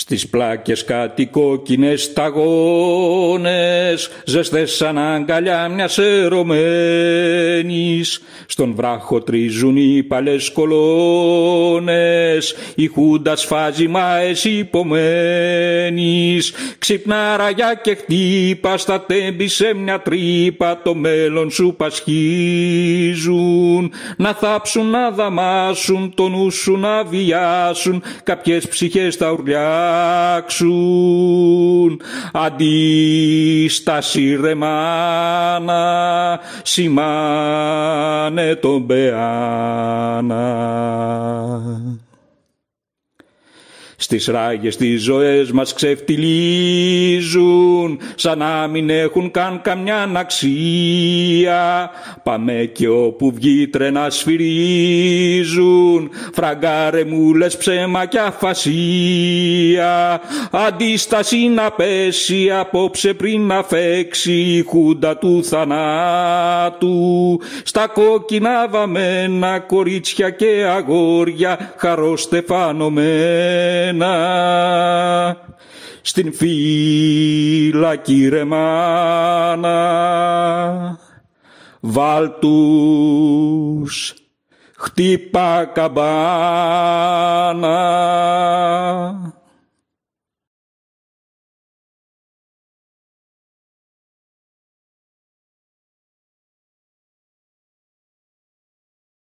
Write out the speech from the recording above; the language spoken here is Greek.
Στις πλάκες κάτι κόκκινες σταγόνες Ζεστές σαν αγκαλιά μιας ερωμένης. Στον βράχο τρίζουν οι παλές κολόνες Η χούντα σφάζει μα εσύ υπομένης. Ξυπνά ραγιά και χτύπα στα τέμπη σε μια τρύπα Το μέλλον σου πασχίζουν Να θάψουν, να δαμάσουν, το νου σου να βιάσουν Κάποιες ψυχές τα ουρλιά αλλάξουν αντίσταση ρε μάνα σημάνε τον πεάνα στις ράγες τις ζωές μας ξεφτιλίζουν σαν να μην έχουν καν καμιά αξία πάμε και όπου βγει τρένα σφυρίζουν φραγκάρε μου λες ψέμα κι αφασία. Αντίσταση να πέσει απόψε πριν να φέξει η χούντα του θανάτου. Στα κόκκινα βαμμένα κορίτσια και αγόρια χαροστεφανωμένα στην φύλακη ρε μάνα. Βάλτους χτύπα καμπάνα